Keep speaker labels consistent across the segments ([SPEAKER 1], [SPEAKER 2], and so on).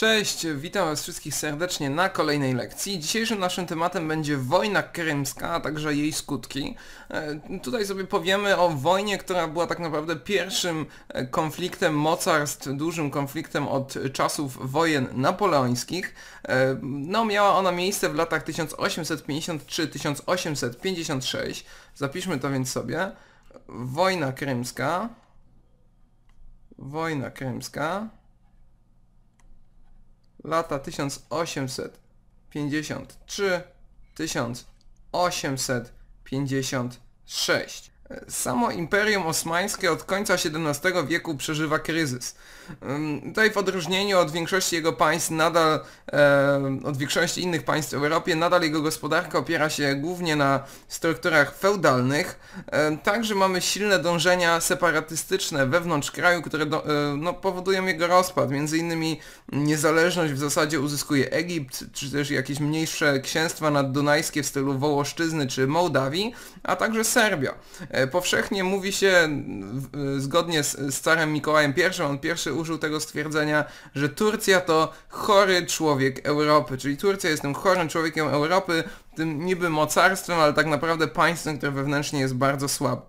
[SPEAKER 1] Cześć, witam was wszystkich serdecznie na kolejnej lekcji. Dzisiejszym naszym tematem będzie wojna krymska, a także jej skutki. E, tutaj sobie powiemy o wojnie, która była tak naprawdę pierwszym e, konfliktem mocarstw, dużym konfliktem od czasów wojen napoleońskich. E, no, miała ona miejsce w latach 1853-1856. Zapiszmy to więc sobie. Wojna krymska. Wojna krymska. Lata 1853 1856 Samo Imperium Osmańskie od końca XVII wieku przeżywa kryzys. Tutaj w odróżnieniu od większości jego państw nadal, od większości innych państw w Europie, nadal jego gospodarka opiera się głównie na strukturach feudalnych. Także mamy silne dążenia separatystyczne wewnątrz kraju, które do, no, powodują jego rozpad. Między innymi niezależność w zasadzie uzyskuje Egipt, czy też jakieś mniejsze księstwa naddunajskie w stylu Wołoszczyzny czy Mołdawii, a także Serbia. E, powszechnie mówi się, zgodnie z, z carem Mikołajem I, on pierwszy użył tego stwierdzenia, że Turcja to chory człowiek Europy, czyli Turcja jest tym chorym człowiekiem Europy, tym niby mocarstwem, ale tak naprawdę państwem, które wewnętrznie jest bardzo słabe.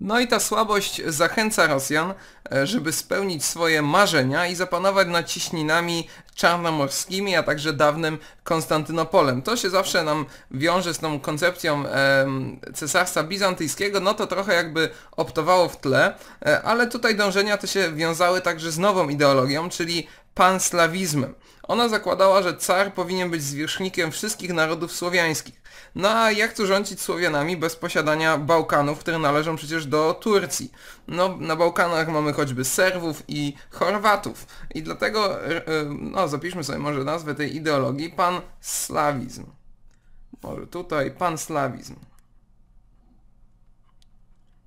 [SPEAKER 1] No i ta słabość zachęca Rosjan, e, żeby spełnić swoje marzenia i zapanować nad ciśninami czarnomorskimi, a także dawnym Konstantynopolem. To się zawsze nam wiąże z tą koncepcją e, cesarstwa bizantyjskiego, no to trochę jakby optowało w tle, e, ale tutaj dążenia te się wiązały także z nową ideologią, czyli panslawizmem. Ona zakładała, że car powinien być zwierzchnikiem wszystkich narodów słowiańskich. No a jak tu rządzić Słowianami bez posiadania Bałkanów, które należą przecież do Turcji? No na Bałkanach mamy choćby Serwów i Chorwatów. I dlatego, e, e, no zapiszmy sobie może nazwę tej ideologii, panslawizm. Może tutaj panslawizm.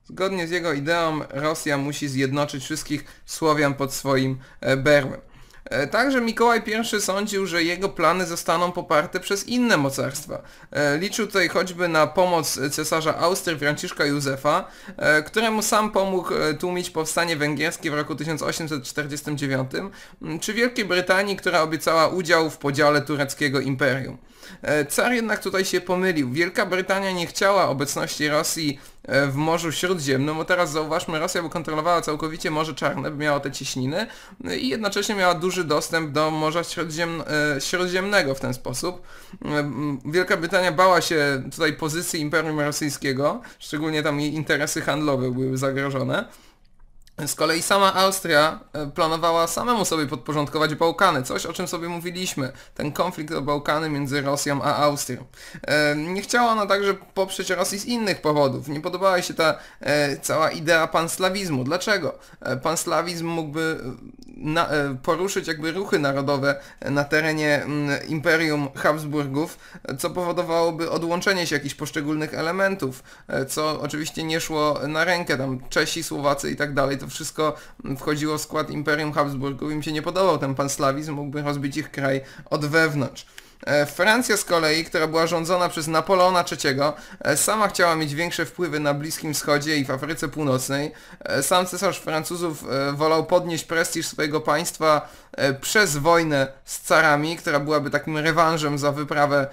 [SPEAKER 1] Zgodnie z jego ideą Rosja musi zjednoczyć wszystkich Słowian pod swoim e, berłem. E, także Mikołaj I sądził, że jego plany zostaną poparte przez inne mocarstwa. E, liczył tutaj choćby na pomoc cesarza Austrii Franciszka Józefa, e, któremu sam pomógł tłumić powstanie węgierskie w roku 1849, czy Wielkiej Brytanii, która obiecała udział w podziale tureckiego imperium. Car jednak tutaj się pomylił. Wielka Brytania nie chciała obecności Rosji E, w Morzu Śródziemnym, bo teraz zauważmy, Rosja by kontrolowała całkowicie Morze Czarne, by miała te cieśniny e, i jednocześnie miała duży dostęp do Morza Śródziem, e, Śródziemnego w ten sposób. Wielka Brytania bała się tutaj pozycji Imperium Rosyjskiego, szczególnie tam jej interesy handlowe były zagrożone. Z kolei sama Austria e, planowała samemu sobie podporządkować Bałkany, coś o czym sobie mówiliśmy, ten konflikt o Bałkany między Rosją a Austrią. E, nie chciała ona także poprzeć Rosji z innych powodów, nie podobała jej się ta e, cała idea panslawizmu. Dlaczego? Panslawizm mógłby poruszyć jakby ruchy narodowe na terenie mm, Imperium Habsburgów, co powodowałoby odłączenie się jakichś poszczególnych elementów, co oczywiście nie szło na rękę, tam Czesi, Słowacy i tak dalej, to wszystko wchodziło w skład Imperium Habsburgów. Im się nie podobał ten panslawizm, mógłby rozbić ich kraj od wewnątrz. E, Francja z kolei, która była rządzona przez Napoleona III, e, sama chciała mieć większe wpływy na Bliskim Wschodzie i w Afryce Północnej. E, sam cesarz Francuzów wolał podnieść prestiż swojego państwa przez wojnę z carami, która byłaby takim rewanżem za wyprawę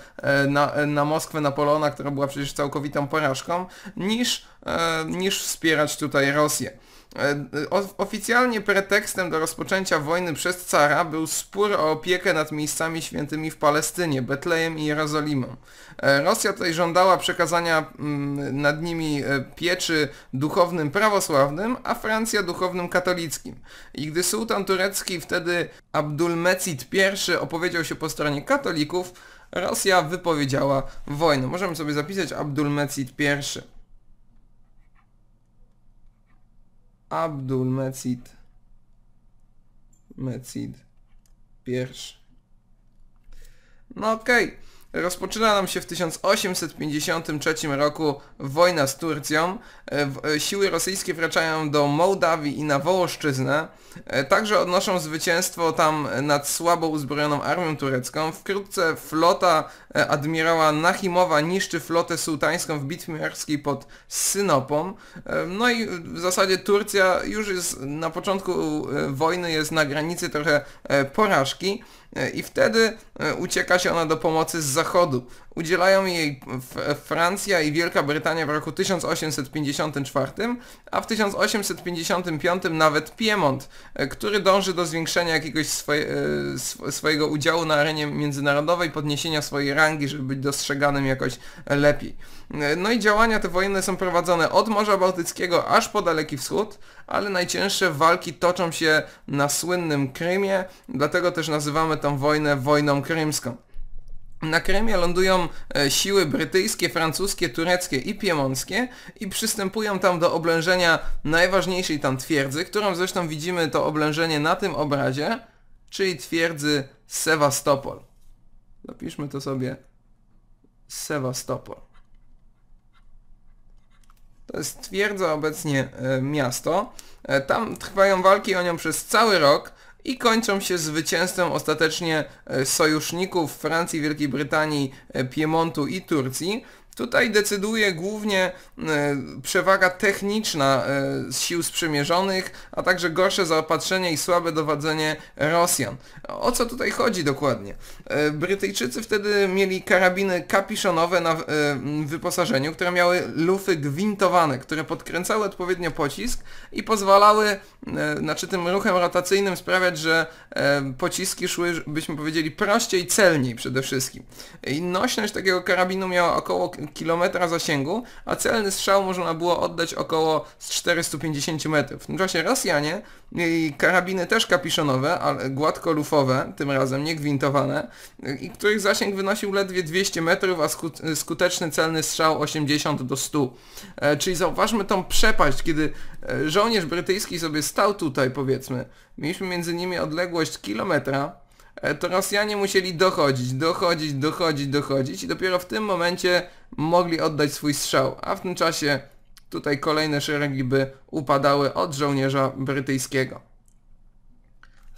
[SPEAKER 1] na, na Moskwę Napoleona, która była przecież całkowitą porażką, niż, niż wspierać tutaj Rosję. E, oficjalnie pretekstem do rozpoczęcia wojny przez cara był spór o opiekę nad miejscami świętymi w Palestynie, Betlejem i Jerozolimą. E, Rosja tutaj żądała przekazania mm, nad nimi e, pieczy duchownym prawosławnym, a Francja duchownym katolickim. I gdy sułtan turecki wtedy Abdulmecid I opowiedział się po stronie katolików, Rosja wypowiedziała wojnę. Możemy sobie zapisać Abdulmecid I. Abdul Mecid Mecid pierwszy. No okej. Okay. Rozpoczyna nam się w 1853 roku wojna z Turcją. Siły rosyjskie wraczają do Mołdawii i na Wołoszczyznę. Także odnoszą zwycięstwo tam nad słabo uzbrojoną armią turecką. Wkrótce flota admirała Nachimowa niszczy flotę sułtańską w bitwie morskiej pod Synopą. No i w zasadzie Turcja już jest na początku wojny jest na granicy trochę porażki. E, i wtedy e, ucieka się ona do pomocy z zachodu. Udzielają jej Francja i Wielka Brytania w roku 1854, a w 1855 nawet Piemont, e, który dąży do zwiększenia jakiegoś swoje, swojego udziału na arenie międzynarodowej, podniesienia swojej rangi, żeby być dostrzeganym jakoś lepiej. No i działania te wojenne są prowadzone od Morza Bałtyckiego aż po Daleki Wschód, ale najcięższe walki toczą się na słynnym Krymie, dlatego też nazywamy tę wojnę wojną krymską. Na Krymie lądują e, siły brytyjskie, francuskie, tureckie i piemonckie i przystępują tam do oblężenia najważniejszej tam twierdzy, którą zresztą widzimy to oblężenie na tym obrazie, czyli twierdzy Sewastopol. Zapiszmy to sobie Sewastopol. To jest twierdza obecnie e, miasto. E, tam trwają walki o nią przez cały rok i kończą się zwycięstwem ostatecznie e, sojuszników Francji, Wielkiej Brytanii, Piemontu i Turcji. Tutaj decyduje głównie e, przewaga techniczna e, sił sprzymierzonych, a także gorsze zaopatrzenie i słabe dowodzenie Rosjan. O co tutaj chodzi dokładnie? E, Brytyjczycy wtedy mieli karabiny kapiszonowe na wyposażeniu, które miały lufy gwintowane, które podkręcały odpowiednio pocisk i pozwalały, znaczy tym ruchem rotacyjnym sprawiać, że pociski szły, byśmy powiedzieli, prościej, celniej przede wszystkim. I nośność takiego karabinu miała około kilometra zasięgu, a celny strzał można było oddać około z 450 metrów. W tym czasie Rosjanie mieli karabiny też kapiszonowe, ale gładko-lufowe, tym razem nie gwintowane, i których zasięg wynosił ledwie 200 metrów, a skuteczny celny strzał 80 do 100. E, czyli zauważmy tą przepaść, kiedy e, żołnierz brytyjski sobie stał tutaj, powiedzmy, mieliśmy między nimi odległość kilometra, to Rosjanie musieli dochodzić, dochodzić, dochodzić, dochodzić i dopiero w tym momencie mogli oddać swój strzał, a w tym czasie tutaj kolejne szeregi by upadały od żołnierza brytyjskiego.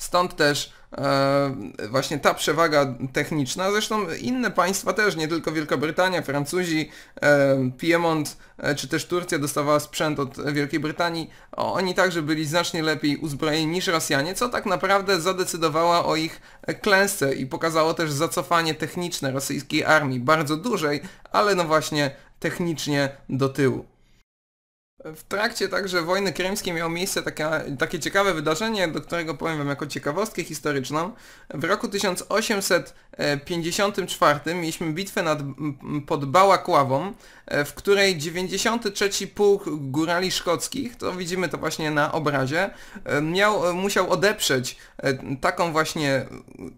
[SPEAKER 1] Stąd też e, właśnie ta przewaga techniczna, zresztą inne państwa też, nie tylko Wielka Brytania, Francuzi, e, Piemont e, czy też Turcja dostawała sprzęt od Wielkiej Brytanii, oni także byli znacznie lepiej uzbrojeni niż Rosjanie, co tak naprawdę zadecydowało o ich klęsce i pokazało też zacofanie techniczne rosyjskiej armii, bardzo dużej, ale no właśnie technicznie do tyłu. W trakcie także wojny krymskiej miało miejsce taka, takie ciekawe wydarzenie, do którego powiem wam jako ciekawostkę historyczną. W roku 1854 mieliśmy bitwę nad, pod Bałakławą, e, w której 93 Pułk Górali Szkockich, to widzimy to właśnie na obrazie, e, miał, musiał odeprzeć e, taką właśnie,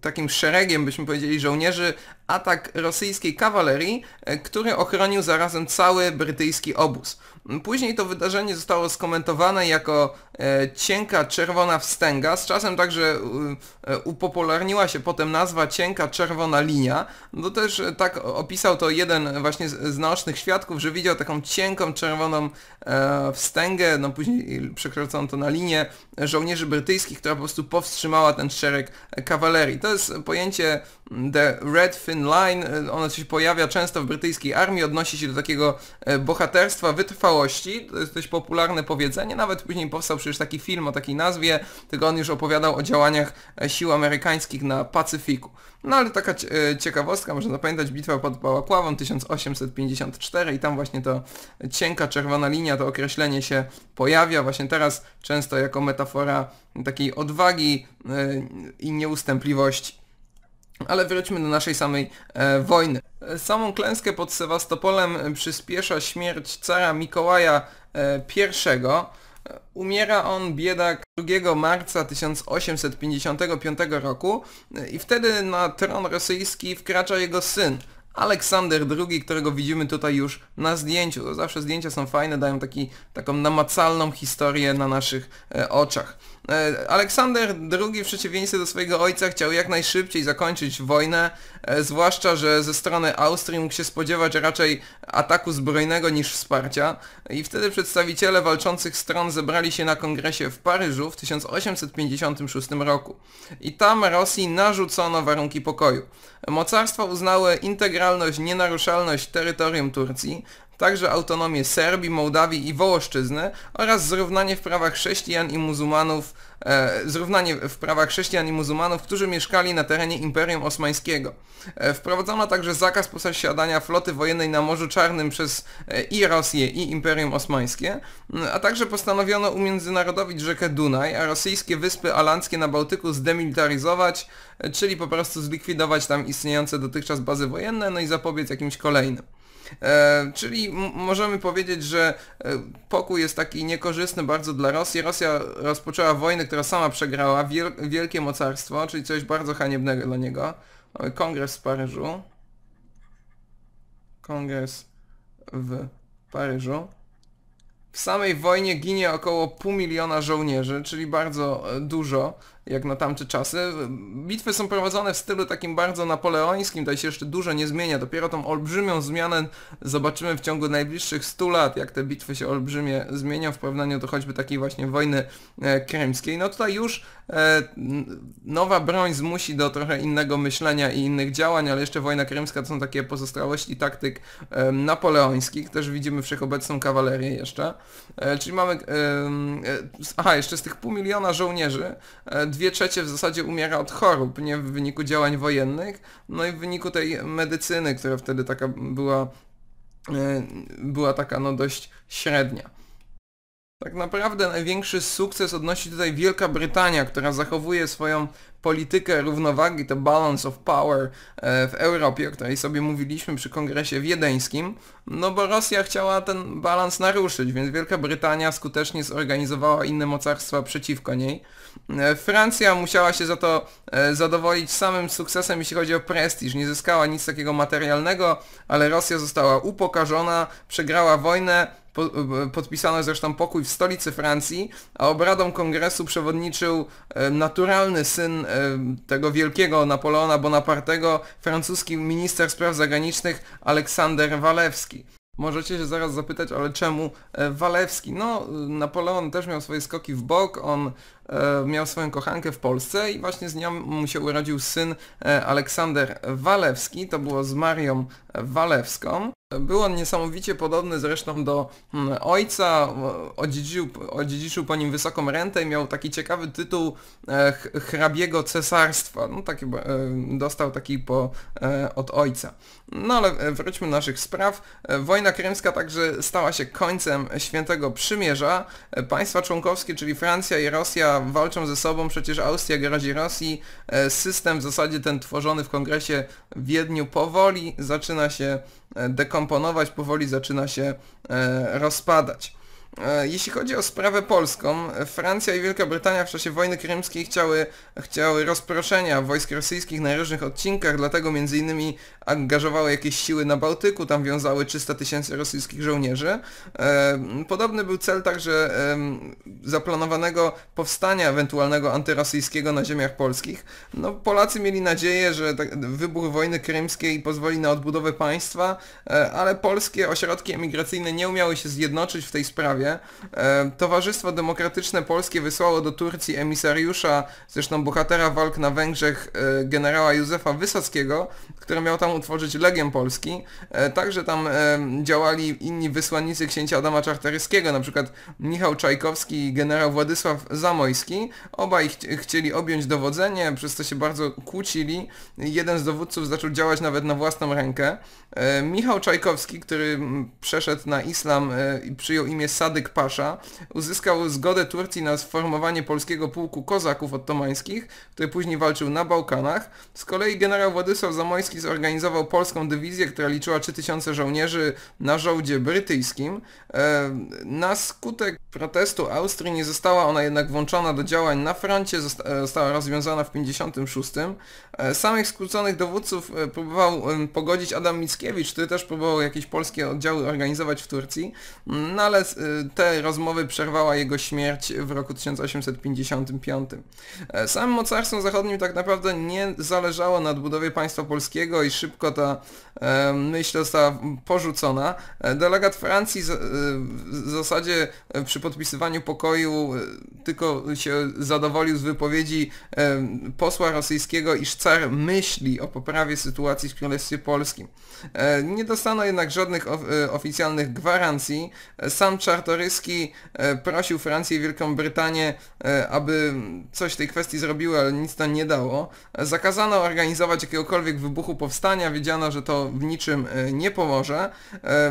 [SPEAKER 1] takim szeregiem, byśmy powiedzieli, żołnierzy, atak rosyjskiej kawalerii, który ochronił zarazem cały brytyjski obóz. Później to wydarzenie zostało skomentowane jako cienka czerwona wstęga, z czasem także e, upopularniła się potem nazwa cienka czerwona linia. No też e, tak opisał to jeden właśnie z, naocznych świadków, że widział taką cienką czerwoną e, wstęgę, no później przekształcono to na linię żołnierzy brytyjskich, która po prostu powstrzymała ten szereg kawalerii. To jest pojęcie The Red Thin Line, ono się pojawia często w brytyjskiej armii, odnosi się do takiego bohaterstwa, wytrwałości, to jest dość popularne powiedzenie, nawet później powstał przecież taki film o takiej nazwie, tylko on już opowiadał o działaniach sił amerykańskich na Pacyfiku. No ale taka e, ciekawostka, można zapamiętać bitwę pod Bałakławą 1854 i tam właśnie to cienka czerwona linia, to określenie się pojawia właśnie teraz często jako metafora takiej odwagi e, i nieustępliwości. Ale wróćmy do naszej samej e, wojny. Samą klęskę pod Sewastopolem przyspiesza śmierć cara Mikołaja e, I. Umiera on biedak 2 marca 1855 roku e, i wtedy na tron rosyjski wkracza jego syn, Aleksander II, którego widzimy tutaj już na zdjęciu. Zawsze zdjęcia są fajne, dają taki, taką namacalną historię na naszych e, oczach. E, Aleksander II w przeciwieństwie do swojego ojca chciał jak najszybciej zakończyć wojnę, e, zwłaszcza, że ze strony Austrii mógł się spodziewać raczej ataku zbrojnego niż wsparcia i wtedy przedstawiciele walczących stron zebrali się na kongresie w Paryżu w 1856 roku. I tam Rosji narzucono warunki pokoju. Mocarstwa uznały integralność, nienaruszalność terytorium Turcji, także autonomię Serbii, Mołdawii i Wołoszczyzny oraz zrównanie w prawach chrześcijan i muzułmanów, e, zrównanie w prawach chrześcijan i muzułmanów, którzy mieszkali na terenie Imperium Osmańskiego. E, wprowadzono także zakaz posiadania floty wojennej na Morzu Czarnym przez e, i Rosję i Imperium Osmańskie, a także postanowiono umiędzynarodowić rzekę Dunaj, a rosyjskie wyspy alandzkie na Bałtyku zdemilitaryzować, e, czyli po prostu zlikwidować tam istniejące dotychczas bazy wojenne, no i zapobiec jakimś kolejnym. E, czyli możemy powiedzieć, że e, pokój jest taki niekorzystny bardzo dla Rosji. Rosja rozpoczęła wojnę, która sama przegrała, wiel wielkie mocarstwo, czyli coś bardzo haniebnego dla niego. Mamy kongres w Paryżu. Kongres w Paryżu. W samej wojnie ginie około pół miliona żołnierzy, czyli bardzo e, dużo jak na tamte czasy. Bitwy są prowadzone w stylu takim bardzo napoleońskim, tutaj się jeszcze dużo nie zmienia. Dopiero tą olbrzymią zmianę zobaczymy w ciągu najbliższych 100 lat, jak te bitwy się olbrzymie zmienią w porównaniu do choćby takiej właśnie wojny e, krymskiej. No tutaj już e, nowa broń zmusi do trochę innego myślenia i innych działań, ale jeszcze wojna krymska to są takie pozostałości taktyk napoleońskich. Też widzimy wszechobecną kawalerię jeszcze. E, czyli mamy... Aha, jeszcze z tych pół miliona żołnierzy dwie trzecie w zasadzie umiera od chorób, nie w wyniku działań wojennych, no i w wyniku tej medycyny, która wtedy taka była, e, była taka no dość średnia. Tak naprawdę największy sukces odnosi tutaj Wielka Brytania, która zachowuje swoją politykę równowagi, to balance of power e, w Europie, o której sobie mówiliśmy przy kongresie wiedeńskim, no bo Rosja chciała ten balans naruszyć, więc Wielka Brytania skutecznie zorganizowała inne mocarstwa przeciwko niej. E, Francja musiała się za to e, zadowolić samym sukcesem, jeśli chodzi o prestiż. Nie zyskała nic takiego materialnego, ale Rosja została upokarzona, przegrała wojnę, po, podpisano zresztą pokój w stolicy Francji, a obradom kongresu przewodniczył naturalny syn tego wielkiego Napoleona Bonapartego, francuski minister spraw zagranicznych Aleksander Walewski. Możecie się zaraz zapytać, ale czemu e, Walewski? No, Napoleon też miał swoje skoki w bok, on e, miał swoją kochankę w Polsce i właśnie z nią mu się urodził syn e, Aleksander Walewski, to było z Marią Walewską. Był on niesamowicie podobny zresztą do mm, ojca, odziedziczył, odziedziczył po nim wysoką rentę i miał taki ciekawy tytuł hrabiego cesarstwa. No taki, dostał taki po, od ojca. No ale wróćmy do naszych spraw. Wojna krymska także stała się końcem świętego przymierza. Państwa członkowskie, czyli Francja i Rosja walczą ze sobą, przecież Austria grozi Rosji. System w zasadzie ten tworzony w kongresie w Wiedniu powoli zaczyna się dekomponować, powoli zaczyna się e, rozpadać. E, jeśli chodzi o sprawę polską, Francja i Wielka Brytania w czasie wojny krymskiej chciały, chciały rozproszenia wojsk rosyjskich na różnych odcinkach, dlatego innymi angażowały jakieś siły na Bałtyku, tam wiązały 300 tysięcy rosyjskich żołnierzy. E, podobny był cel także zaplanowanego powstania ewentualnego antyrosyjskiego na ziemiach polskich. No, Polacy mieli nadzieję, że wybuch wojny krymskiej pozwoli na odbudowę państwa, e, ale polskie ośrodki emigracyjne nie umiały się zjednoczyć w tej sprawie sprawie. E, Towarzystwo Demokratyczne Polskie wysłało do Turcji emisariusza, zresztą bohatera walk na Węgrzech, e, generała Józefa Wysockiego, który miał tam utworzyć Legię Polski. E, także tam działali inni wysłannicy księcia Adama Czartoryskiego, na przykład Michał Czajkowski i generał Władysław Zamojski. Obaj ch chcieli objąć dowodzenie, przez co się bardzo kłócili. Jeden z dowódców zaczął działać nawet na własną rękę. Michał Czajkowski, który przeszedł na islam i przyjął imię Sad Sadyk Pasza uzyskał zgodę Turcji na sformowanie polskiego pułku kozaków ottomańskich, który później walczył na Bałkanach. Z kolei generał Władysław Zamojski zorganizował polską dywizję, która liczyła 3000 żołnierzy na żołdzie brytyjskim. E, na skutek protestu Austrii nie została ona jednak włączona do działań na froncie, e, została rozwiązana w 56. E, samych skróconych dowódców próbował pogodzić Adam Mickiewicz, który też próbował jakieś polskie oddziały organizować w Turcji, no ale te rozmowy przerwała jego śmierć w roku 1855. Samym mocarstwom zachodnim tak naprawdę nie zależało na odbudowie państwa polskiego i szybko ta myśl została porzucona. Delegat Francji w zasadzie przy podpisywaniu pokoju tylko się zadowolił z wypowiedzi posła rosyjskiego, iż car myśli o poprawie sytuacji w Królestwie Polskim. Nie dostano jednak żadnych oficjalnych gwarancji. Sam Czartoryski prosił Francję i Wielką Brytanię, aby coś w tej kwestii zrobiły, ale nic to nie dało. Zakazano organizować jakiegokolwiek wybuchu powstania, wiedziano, że to w niczym nie pomoże,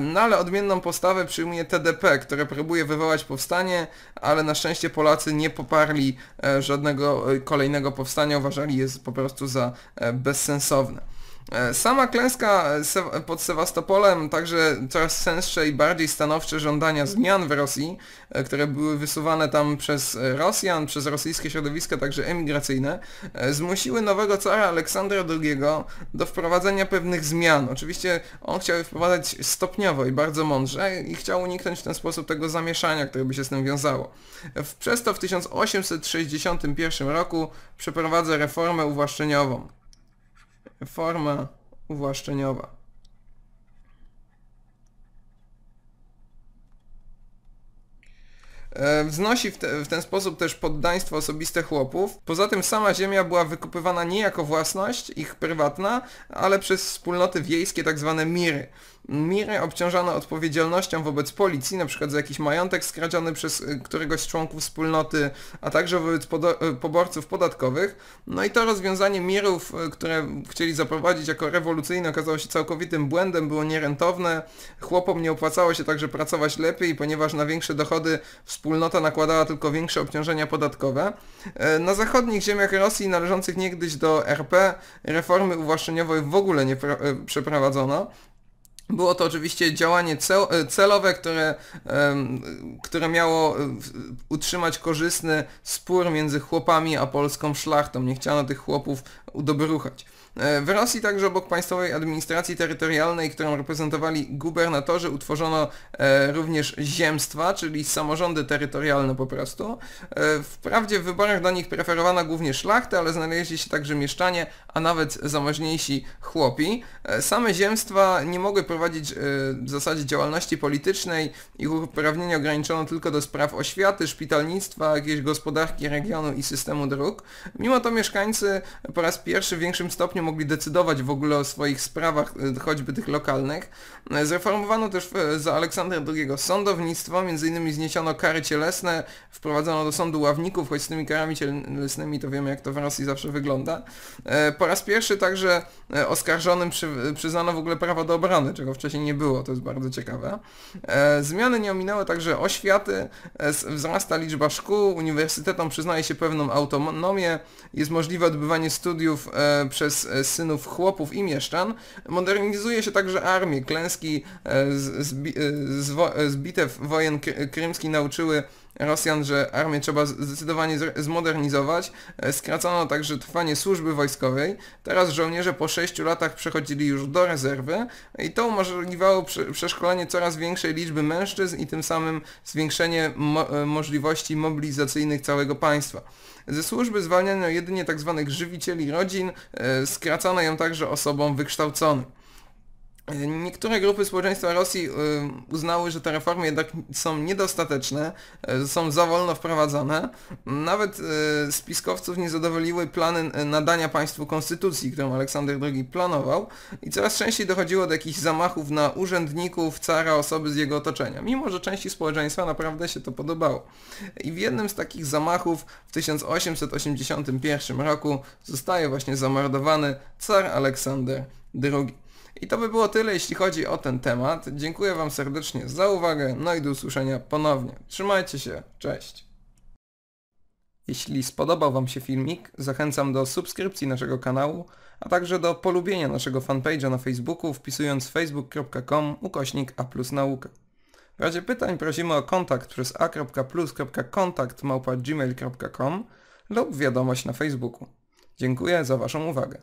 [SPEAKER 1] no ale odmienną postawę przyjmuje TDP, które próbuje wywołać powstanie, ale na szczęście Polacy nie poparli żadnego kolejnego powstania, uważali je po prostu za bezsensowne. E, sama klęska e, pod Sewastopolem, także coraz senssze i bardziej stanowcze żądania zmian w Rosji, e, które były wysuwane tam przez Rosjan, przez rosyjskie środowiska, także emigracyjne, zmusiły nowego cara Aleksandra II do wprowadzenia pewnych zmian. Oczywiście on chciał je wprowadzać stopniowo i bardzo mądrze i chciał uniknąć w ten sposób tego zamieszania, które by się z tym wiązało. Przez to w 1861 roku przeprowadza reformę uwłaszczeniową forma uwłaszczeniowa. Wznosi w, te, w, ten sposób też poddaństwo osobiste chłopów. Poza tym sama ziemia była wykupywana nie jako własność ich prywatna, ale przez wspólnoty wiejskie, tak zwane miry. Miry obciążano odpowiedzialnością wobec policji, na przykład za jakiś majątek skradziony przez y, któregoś z członków wspólnoty, a także wobec y, poborców podatkowych. No i to rozwiązanie mirów, które chcieli zaprowadzić jako rewolucyjne, okazało się całkowitym błędem, było nierentowne. Chłopom nie opłacało się także pracować lepiej, ponieważ na większe dochody wspólnota nakładała tylko większe obciążenia podatkowe. Na zachodnich ziemiach Rosji należących niegdyś do RP reformy uwłaszczeniowej w ogóle nie przeprowadzono. Było to oczywiście działanie celowe, które, które miało utrzymać korzystny spór między chłopami a polską szlachtą. Nie chciano tych chłopów udobruchać. E, w Rosji także obok państwowej administracji terytorialnej, którą reprezentowali gubernatorzy, utworzono e, również ziemstwa, czyli samorządy terytorialne po prostu. E, wprawdzie w wyborach do nich preferowano głównie szlachtę, ale znaleźli się także mieszczanie, a nawet zamożniejsi chłopi. Same ziemstwa nie mogły prowadzić w zasadzie działalności politycznej, ich uprawnienia ograniczono tylko do spraw oświaty, szpitalnictwa, jakiejś gospodarki regionu i systemu dróg. Mimo to mieszkańcy po raz pierwszy w większym stopniu mogli decydować w ogóle o swoich sprawach, e, choćby tych lokalnych. E, zreformowano też e, za Aleksandra II sądownictwo, m.in. zniesiono kary cielesne, wprowadzono do sądu ławników, choć z tymi karami cielesnymi to wiemy jak to w Rosji zawsze wygląda. Po raz pierwszy także oskarżonym przy, przyznano w ogóle prawo do obrony, czego wcześniej nie było, to jest bardzo ciekawe. Zmiany nie ominęły także oświaty, wzrasta liczba szkół, uniwersytetom przyznaje się pewną autonomię, jest możliwe odbywanie studiów przez synów chłopów i mieszczan. Modernizuje się także armię. Klęski e, zbi e, z bitew wojen krymskich nauczyły Rosjan, że armię trzeba zdecydowanie zmodernizować. E, skracono także trwanie służby wojskowej. Teraz żołnierze po 6 latach przechodzili już do rezerwy i to umożliwiało przeszkolenie coraz większej liczby mężczyzn i tym samym zwiększenie mo możliwości mobilizacyjnych całego państwa. Ze służby zwalniano jedynie tzw. Tak żywicieli rodzin, e, skracano ją także osobom wykształconym. Niektóre grupy społeczeństwa Rosji y, uznały, że te reformy jednak są niedostateczne, y, są za wolno wprowadzane. Nawet y, spiskowców nie zadowoliły plany nadania państwu konstytucji, którą Aleksander II planował i coraz częściej dochodziło do jakichś zamachów na urzędników, cara, osoby z jego otoczenia, mimo że części społeczeństwa naprawdę się to podobało. I w jednym z takich zamachów w 1881 roku zostaje właśnie zamordowany car Aleksander II. I to by było tyle, jeśli chodzi o ten temat. Dziękuję Wam serdecznie za uwagę, no i do usłyszenia ponownie. Trzymajcie się, cześć! Jeśli spodobał Wam się filmik, zachęcam do subskrypcji naszego kanału, a także do polubienia naszego fanpage'a na Facebooku wpisując facebook.com ukośnik a plus nauka. W razie pytań prosimy o kontakt przez a.plus.kontakt lub wiadomość na Facebooku. Dziękuję za Waszą uwagę.